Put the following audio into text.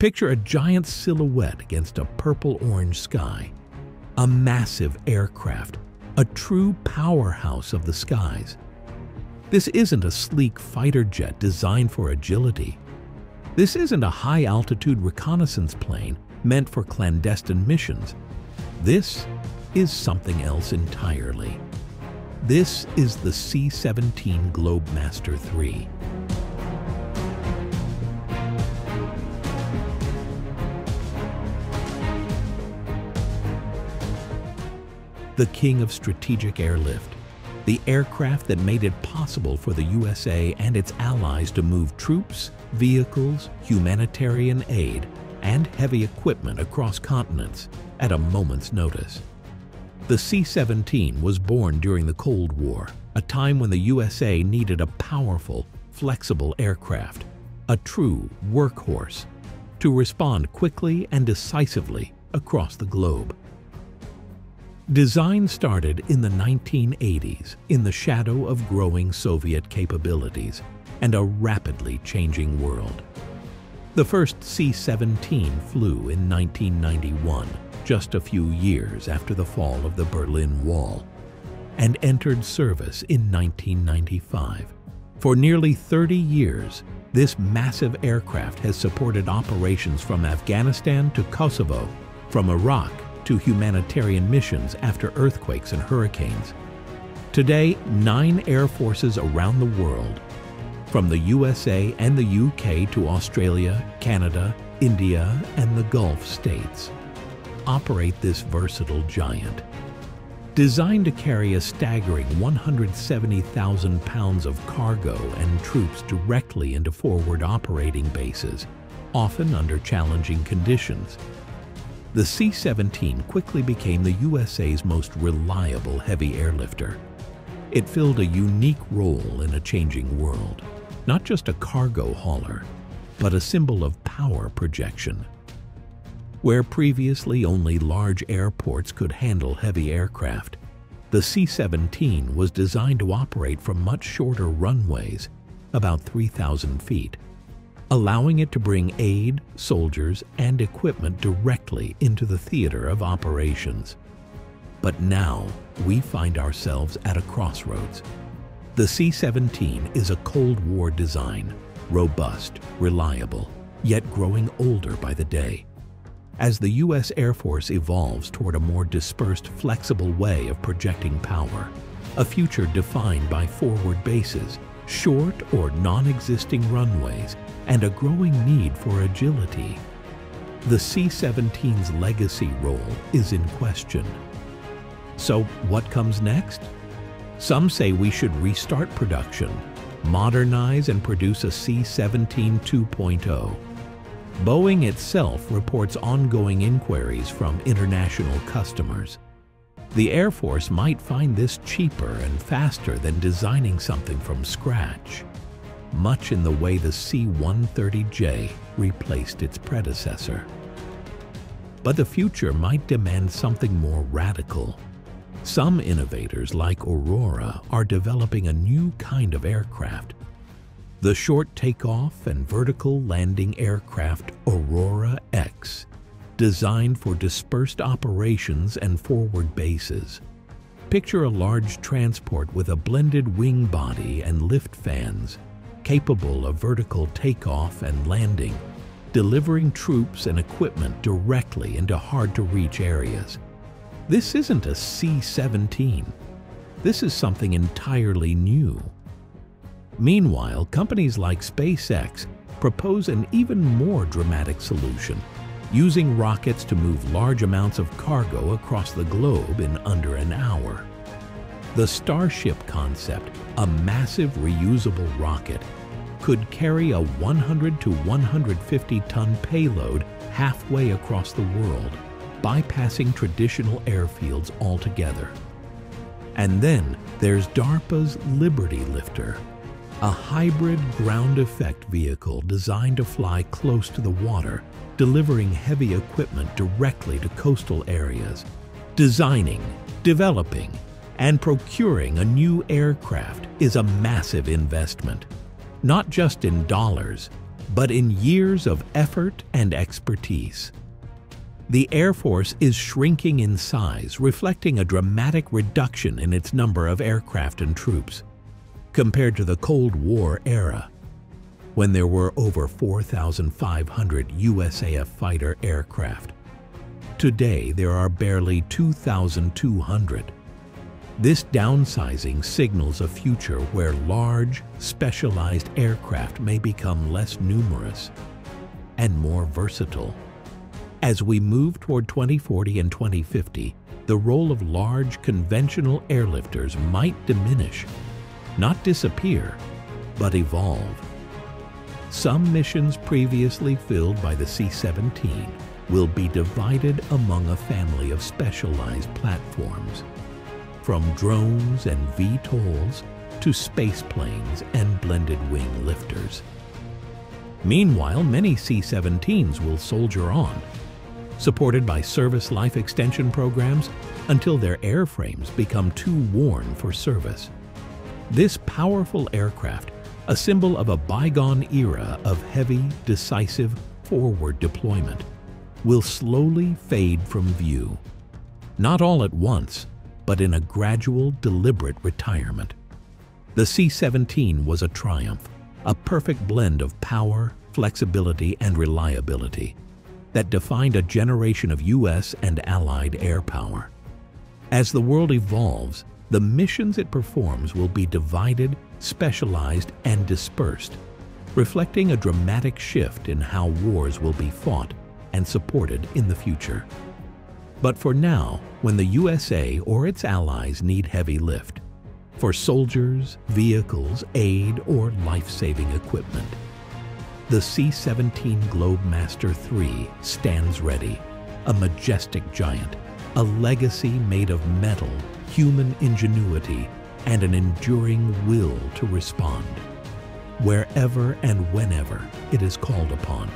Picture a giant silhouette against a purple-orange sky. A massive aircraft, a true powerhouse of the skies. This isn't a sleek fighter jet designed for agility. This isn't a high-altitude reconnaissance plane meant for clandestine missions. This is something else entirely. This is the C-17 Globemaster III. The king of strategic airlift, the aircraft that made it possible for the USA and its allies to move troops, vehicles, humanitarian aid, and heavy equipment across continents at a moment's notice. The C-17 was born during the Cold War, a time when the USA needed a powerful, flexible aircraft, a true workhorse, to respond quickly and decisively across the globe. Design started in the 1980s in the shadow of growing Soviet capabilities and a rapidly changing world. The first C-17 flew in 1991, just a few years after the fall of the Berlin Wall, and entered service in 1995. For nearly 30 years, this massive aircraft has supported operations from Afghanistan to Kosovo, from Iraq to humanitarian missions after earthquakes and hurricanes. Today, nine air forces around the world from the USA and the UK to Australia, Canada, India, and the Gulf states, operate this versatile giant. Designed to carry a staggering 170,000 pounds of cargo and troops directly into forward operating bases, often under challenging conditions, the C-17 quickly became the USA's most reliable heavy airlifter. It filled a unique role in a changing world not just a cargo hauler, but a symbol of power projection. Where previously only large airports could handle heavy aircraft, the C-17 was designed to operate from much shorter runways, about 3,000 feet, allowing it to bring aid, soldiers, and equipment directly into the theater of operations. But now, we find ourselves at a crossroads. The C-17 is a Cold War design, robust, reliable, yet growing older by the day. As the U.S. Air Force evolves toward a more dispersed, flexible way of projecting power, a future defined by forward bases, short or non-existing runways, and a growing need for agility, the C-17's legacy role is in question. So what comes next? Some say we should restart production, modernize and produce a C-17 2.0. Boeing itself reports ongoing inquiries from international customers. The Air Force might find this cheaper and faster than designing something from scratch, much in the way the C-130J replaced its predecessor. But the future might demand something more radical some innovators like Aurora are developing a new kind of aircraft. The short takeoff and vertical landing aircraft Aurora designed for dispersed operations and forward bases. Picture a large transport with a blended wing body and lift fans, capable of vertical takeoff and landing, delivering troops and equipment directly into hard-to-reach areas. This isn't a C-17. This is something entirely new. Meanwhile, companies like SpaceX propose an even more dramatic solution, using rockets to move large amounts of cargo across the globe in under an hour. The Starship concept, a massive reusable rocket, could carry a 100 to 150 ton payload halfway across the world bypassing traditional airfields altogether. And then there's DARPA's Liberty Lifter, a hybrid ground effect vehicle designed to fly close to the water, delivering heavy equipment directly to coastal areas. Designing, developing, and procuring a new aircraft is a massive investment, not just in dollars, but in years of effort and expertise. The Air Force is shrinking in size, reflecting a dramatic reduction in its number of aircraft and troops, compared to the Cold War era, when there were over 4,500 USAF fighter aircraft. Today, there are barely 2,200. This downsizing signals a future where large, specialized aircraft may become less numerous and more versatile. As we move toward 2040 and 2050, the role of large conventional airlifters might diminish, not disappear, but evolve. Some missions previously filled by the C-17 will be divided among a family of specialized platforms from drones and VTOLs to spaceplanes and blended wing lifters. Meanwhile, many C-17s will soldier on, supported by service life extension programs until their airframes become too worn for service. This powerful aircraft, a symbol of a bygone era of heavy, decisive, forward deployment, will slowly fade from view. Not all at once, but in a gradual, deliberate retirement. The C-17 was a triumph, a perfect blend of power, flexibility, and reliability that defined a generation of U.S. and Allied air power. As the world evolves, the missions it performs will be divided, specialized, and dispersed, reflecting a dramatic shift in how wars will be fought and supported in the future. But for now, when the USA or its allies need heavy lift, for soldiers, vehicles, aid, or life-saving equipment, the C-17 Globemaster III stands ready, a majestic giant, a legacy made of metal, human ingenuity, and an enduring will to respond, wherever and whenever it is called upon.